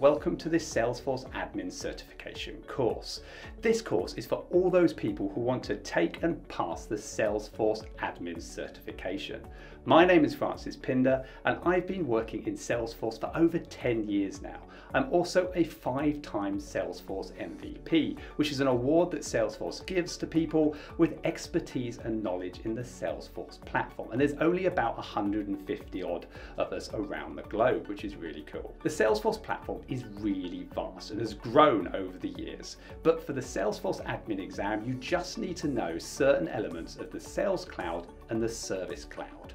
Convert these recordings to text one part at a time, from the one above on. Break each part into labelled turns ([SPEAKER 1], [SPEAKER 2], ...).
[SPEAKER 1] welcome to this Salesforce Admin Certification course. This course is for all those people who want to take and pass the Salesforce Admin Certification. My name is Francis Pindar and I've been working in Salesforce for over 10 years now. I'm also a five-time Salesforce MVP, which is an award that Salesforce gives to people with expertise and knowledge in the Salesforce platform. And there's only about 150 odd of us around the globe, which is really cool. The Salesforce platform is really vast and has grown over the years. But for the Salesforce admin exam, you just need to know certain elements of the Sales Cloud and the Service Cloud.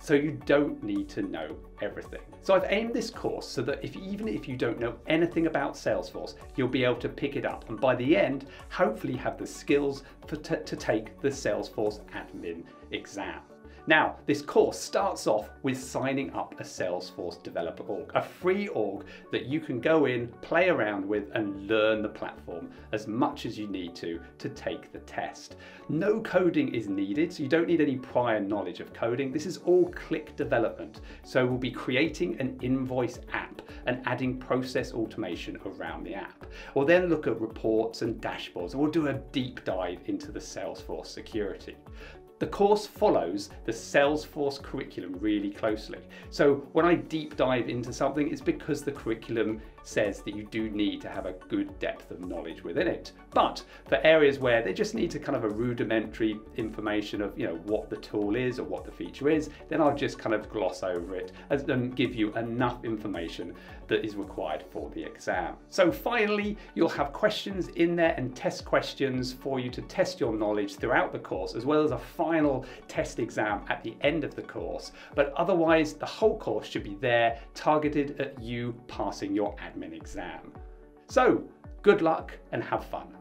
[SPEAKER 1] So you don't need to know everything. So I've aimed this course so that if even if you don't know anything about Salesforce, you'll be able to pick it up and by the end, hopefully have the skills for to take the Salesforce admin exam. Now, this course starts off with signing up a Salesforce developer org, a free org that you can go in, play around with and learn the platform as much as you need to to take the test. No coding is needed, so you don't need any prior knowledge of coding. This is all click development. So we'll be creating an invoice app and adding process automation around the app. We'll then look at reports and dashboards and we'll do a deep dive into the Salesforce security. The course follows the Salesforce curriculum really closely. So when I deep dive into something, it's because the curriculum says that you do need to have a good depth of knowledge within it. But for areas where they just need to kind of a rudimentary information of you know what the tool is or what the feature is, then I'll just kind of gloss over it and give you enough information that is required for the exam. So finally, you'll have questions in there and test questions for you to test your knowledge throughout the course, as well as a final test exam at the end of the course. But otherwise, the whole course should be there targeted at you passing your admin exam. So good luck and have fun.